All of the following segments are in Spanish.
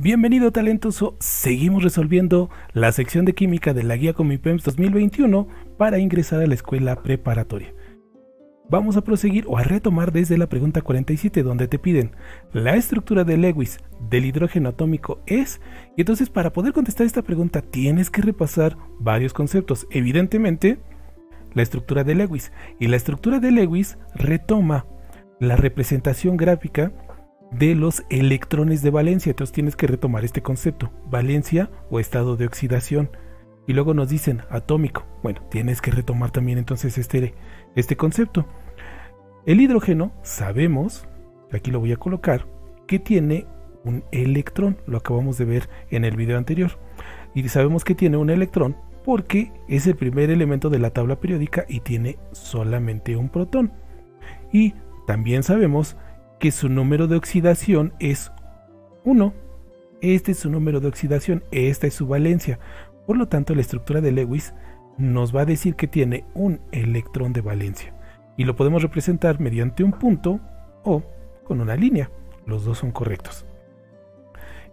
Bienvenido talentoso, seguimos resolviendo la sección de química de la guía Comipems 2021 para ingresar a la escuela preparatoria. Vamos a proseguir o a retomar desde la pregunta 47 donde te piden la estructura de Lewis del hidrógeno atómico es y entonces para poder contestar esta pregunta tienes que repasar varios conceptos. Evidentemente, la estructura de Lewis y la estructura de Lewis retoma la representación gráfica de los electrones de valencia. Entonces tienes que retomar este concepto, valencia o estado de oxidación. Y luego nos dicen atómico. Bueno, tienes que retomar también entonces este, este concepto. El hidrógeno, sabemos, aquí lo voy a colocar, que tiene un electrón. Lo acabamos de ver en el video anterior. Y sabemos que tiene un electrón porque es el primer elemento de la tabla periódica y tiene solamente un protón. Y también sabemos que su número de oxidación es 1. Este es su número de oxidación, esta es su valencia. Por lo tanto, la estructura de Lewis nos va a decir que tiene un electrón de valencia. Y lo podemos representar mediante un punto o con una línea. Los dos son correctos.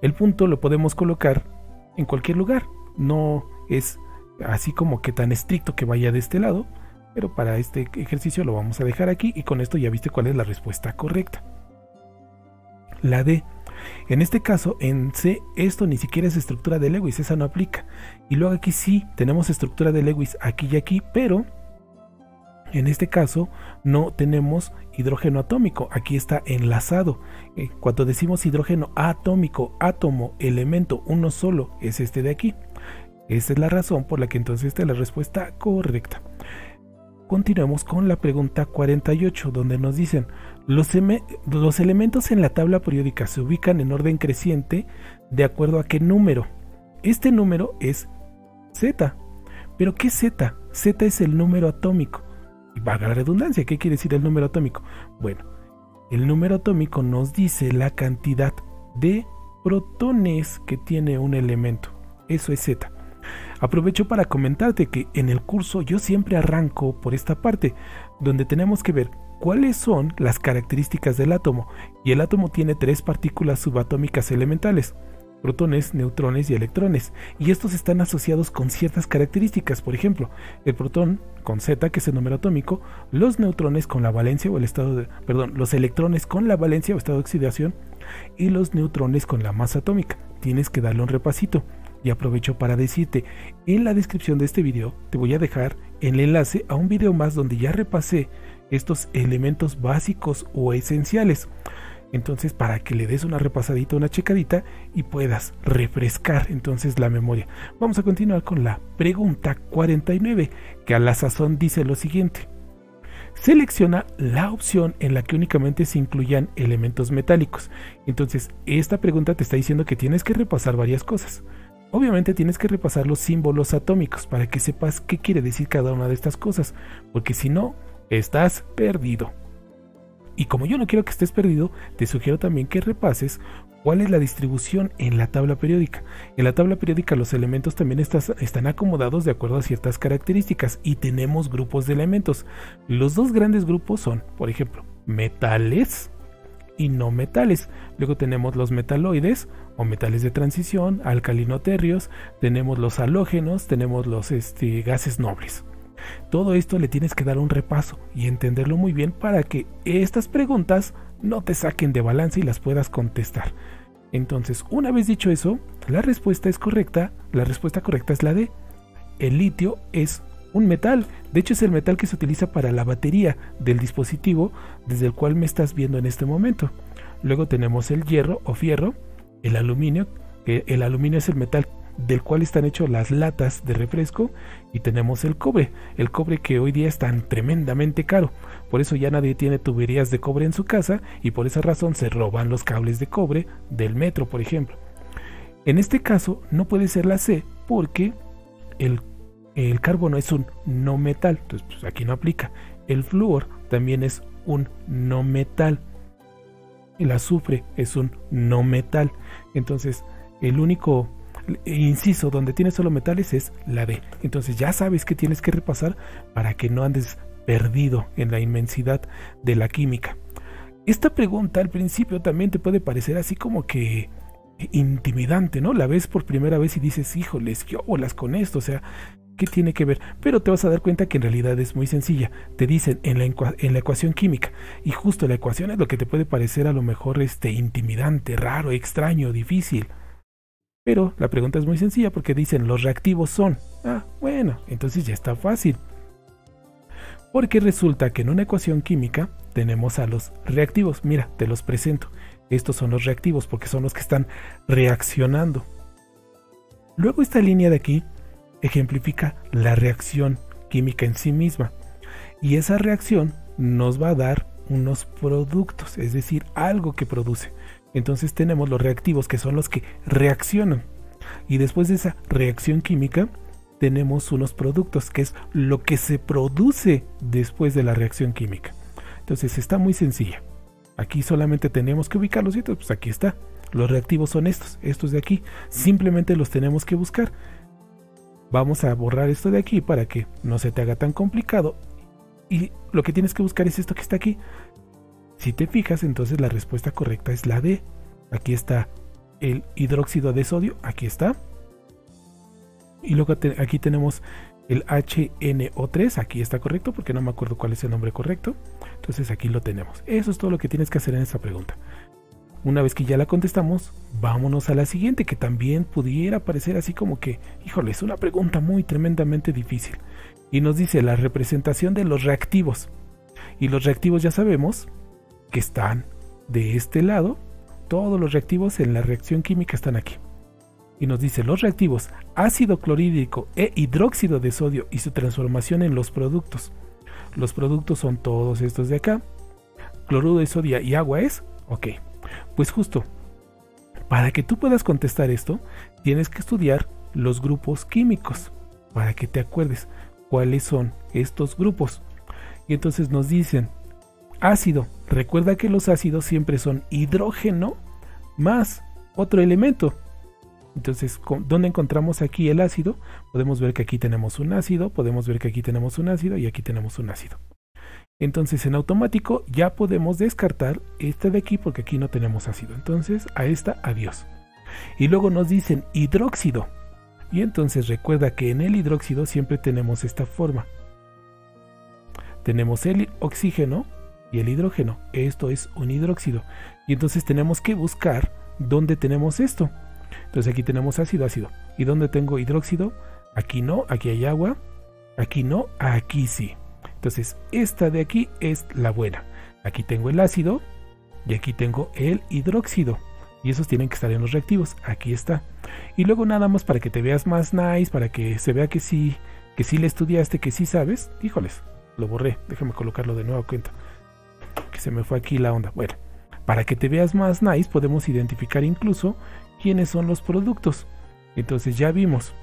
El punto lo podemos colocar en cualquier lugar. No es así como que tan estricto que vaya de este lado, pero para este ejercicio lo vamos a dejar aquí y con esto ya viste cuál es la respuesta correcta la D. En este caso, en C, esto ni siquiera es estructura de Lewis, esa no aplica. Y luego aquí sí, tenemos estructura de Lewis aquí y aquí, pero en este caso no tenemos hidrógeno atómico, aquí está enlazado. Eh, cuando decimos hidrógeno atómico, átomo, elemento, uno solo, es este de aquí. Esa es la razón por la que entonces esta es la respuesta correcta. Continuamos con la pregunta 48, donde nos dicen, los, elementos en la tabla periódica se ubican en orden creciente de acuerdo a qué número. Este número es Z. ¿Pero qué es Z? Z es el número atómico. Y valga la redundancia, ¿qué quiere decir el número atómico? Bueno, el número atómico nos dice la cantidad de protones que tiene un elemento. Eso es Z. Aprovecho para comentarte que en el curso yo siempre arranco por esta parte, donde tenemos que ver cuáles son las características del átomo. Y el átomo tiene tres partículas subatómicas elementales, protones, neutrones y electrones. Y estos están asociados con ciertas características. Por ejemplo, el protón con Z, que es el número atómico, los neutrones con la valencia o el estado de, perdón, los electrones con la valencia o estado de oxidación y los neutrones con la masa atómica. Tienes que darle un repasito. Y aprovecho para decirte, en la descripción de este video te voy a dejar el enlace a un video más donde ya repasé estos elementos básicos o esenciales. Entonces, para que le des una repasadita, una checadita y puedas refrescar entonces la memoria. Vamos a continuar con la pregunta 49, que a la sazón dice lo siguiente. Selecciona la opción en la que únicamente se incluyan elementos metálicos. Entonces, esta pregunta te está diciendo que tienes que repasar varias cosas. Obviamente tienes que repasar los símbolos atómicos para que sepas qué quiere decir cada una de estas cosas, porque si no, estás perdido. Y como yo no quiero que estés perdido, te sugiero también que repases cuál es la distribución en la tabla periódica. En la tabla periódica los elementos también están acomodados de acuerdo a ciertas características y tenemos grupos de elementos. Los dos grandes grupos son, por ejemplo, metales y no metales. Luego tenemos los metaloides o metales de transición, alcalinoterrios, tenemos los halógenos, tenemos los este, gases nobles. Todo esto le tienes que dar un repaso y entenderlo muy bien para que estas preguntas no te saquen de balance y las puedas contestar. Entonces, una vez dicho eso, la respuesta es correcta. La respuesta correcta es la de el litio es un metal. De hecho, es el metal que se utiliza para la batería del dispositivo desde el cual me estás viendo en este momento. Luego tenemos el hierro o fierro, el aluminio, que el aluminio es el metal del cual están hechas las latas de refresco y tenemos el cobre, el cobre que hoy día es tan tremendamente caro. Por eso ya nadie tiene tuberías de cobre en su casa y por esa razón se roban los cables de cobre del metro, por ejemplo. En este caso no puede ser la C porque el el carbono es un no metal, entonces pues, aquí no aplica. El flúor también es un no metal. El azufre es un no metal. Entonces, el único inciso donde tiene solo metales es la D. Entonces ya sabes que tienes que repasar para que no andes perdido en la inmensidad de la química. Esta pregunta al principio también te puede parecer así como que intimidante, ¿no? La ves por primera vez y dices, híjoles, qué bolas con esto, o sea, ¿qué tiene que ver? Pero te vas a dar cuenta que en realidad es muy sencilla. Te dicen en la, en la ecuación química, y justo la ecuación es lo que te puede parecer a lo mejor este, intimidante, raro, extraño, difícil. Pero la pregunta es muy sencilla porque dicen los reactivos son. Ah, bueno, entonces ya está fácil. Porque resulta que en una ecuación química tenemos a los reactivos. Mira, te los presento. Estos son los reactivos porque son los que están reaccionando. Luego esta línea de aquí ejemplifica la reacción química en sí misma. Y esa reacción nos va a dar unos productos, es decir, algo que produce. Entonces tenemos los reactivos que son los que reaccionan. Y después de esa reacción química tenemos unos productos, que es lo que se produce después de la reacción química. Entonces está muy sencilla. Aquí solamente tenemos que ubicar los hitos, pues aquí está. Los reactivos son estos, estos de aquí. Simplemente los tenemos que buscar. Vamos a borrar esto de aquí para que no se te haga tan complicado. Y lo que tienes que buscar es esto que está aquí. Si te fijas, entonces la respuesta correcta es la D. Aquí está el hidróxido de sodio, aquí está. Y luego aquí tenemos el HNO3, aquí está correcto porque no me acuerdo cuál es el nombre correcto. Entonces aquí lo tenemos. Eso es todo lo que tienes que hacer en esta pregunta. Una vez que ya la contestamos, vámonos a la siguiente que también pudiera parecer así como que, híjole, es una pregunta muy tremendamente difícil. Y nos dice la representación de los reactivos. Y los reactivos ya sabemos que están de este lado. Todos los reactivos en la reacción química están aquí y nos dice los reactivos ácido clorhídrico e hidróxido de sodio y su transformación en los productos. Los productos son todos estos de acá. Cloruro de sodio y agua es, ok. Pues justo, para que tú puedas contestar esto, tienes que estudiar los grupos químicos, para que te acuerdes cuáles son estos grupos. Y entonces nos dicen, ácido, recuerda que los ácidos siempre son hidrógeno más otro elemento, entonces, ¿dónde encontramos aquí el ácido? Podemos ver que aquí tenemos un ácido, podemos ver que aquí tenemos un ácido y aquí tenemos un ácido. Entonces, en automático ya podemos descartar este de aquí porque aquí no tenemos ácido. Entonces, a esta, adiós. Y luego nos dicen hidróxido. Y entonces recuerda que en el hidróxido siempre tenemos esta forma. Tenemos el oxígeno y el hidrógeno. Esto es un hidróxido. Y entonces tenemos que buscar dónde tenemos esto. Entonces aquí tenemos ácido, ácido. ¿Y dónde tengo hidróxido? Aquí no, aquí hay agua. Aquí no, aquí sí. Entonces esta de aquí es la buena. Aquí tengo el ácido y aquí tengo el hidróxido. Y esos tienen que estar en los reactivos. Aquí está. Y luego nada más para que te veas más nice, para que se vea que sí, que sí le estudiaste, que sí sabes. Híjoles, lo borré. Déjame colocarlo de nuevo cuenta. Que se me fue aquí la onda. Bueno, para que te veas más nice, podemos identificar incluso quiénes son los productos. Entonces ya vimos,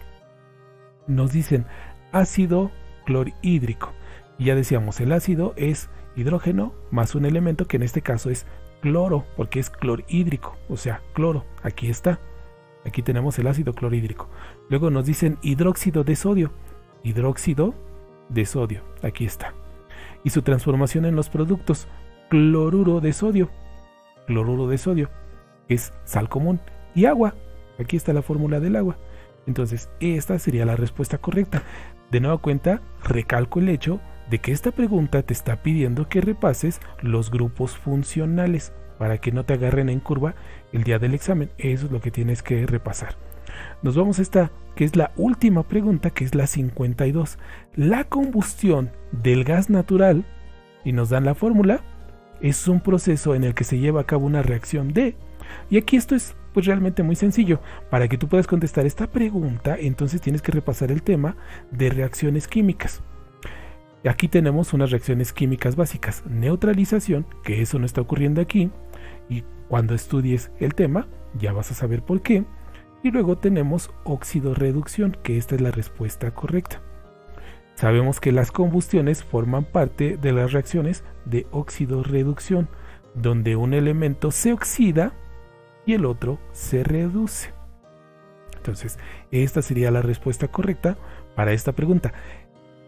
nos dicen ácido clorhídrico. Y ya decíamos, el ácido es hidrógeno más un elemento que en este caso es cloro, porque es clorhídrico, o sea, cloro. Aquí está. Aquí tenemos el ácido clorhídrico. Luego nos dicen hidróxido de sodio. Hidróxido de sodio. Aquí está. Y su transformación en los productos. Cloruro de sodio. Cloruro de sodio. Es sal común y agua. Aquí está la fórmula del agua. Entonces, esta sería la respuesta correcta. De nueva cuenta, recalco el hecho de que esta pregunta te está pidiendo que repases los grupos funcionales para que no te agarren en curva el día del examen. Eso es lo que tienes que repasar. Nos vamos a esta, que es la última pregunta, que es la 52. La combustión del gas natural, y nos dan la fórmula, es un proceso en el que se lleva a cabo una reacción de... Y aquí esto es pues realmente muy sencillo. Para que tú puedas contestar esta pregunta, entonces tienes que repasar el tema de reacciones químicas. Aquí tenemos unas reacciones químicas básicas. Neutralización, que eso no está ocurriendo aquí. Y cuando estudies el tema, ya vas a saber por qué. Y luego tenemos óxido-reducción, que esta es la respuesta correcta. Sabemos que las combustiones forman parte de las reacciones de óxido-reducción, donde un elemento se oxida y el otro se reduce. Entonces, esta sería la respuesta correcta para esta pregunta.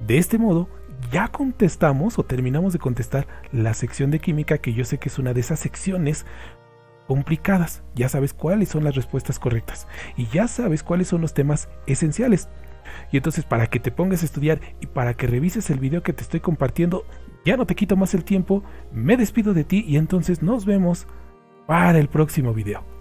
De este modo, ya contestamos o terminamos de contestar la sección de química, que yo sé que es una de esas secciones complicadas, ya sabes cuáles son las respuestas correctas y ya sabes cuáles son los temas esenciales. Y entonces para que te pongas a estudiar y para que revises el video que te estoy compartiendo, ya no te quito más el tiempo, me despido de ti y entonces nos vemos para el próximo video.